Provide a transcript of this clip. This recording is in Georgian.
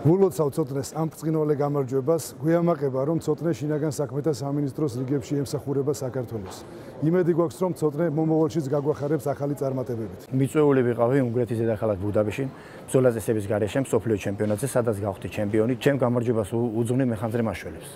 გულოცავ ცოტნეს ამ ბრწყინვალე გამარჯვებას, გვიამაყება რომ ცოტნე შინაგან საქმეთა სამინისტროს რიგებში ემსახურება საქართველოს. იმედი გვაქვს რომ ცოტნე მომავალშიც გაგვახარებს ახალი წარმატებებით. მიწვეული ვიყავი უნგრეთის დედაქალაქ ბუდაპეშტში, ბრძოლა წესების გარეშე მსოფლიო ჩემპიონატზე, სადაც გავხდი ჩემპიონი. ჩემ გამარჯვებას უძღვნი მეხანძრე მაშველებს.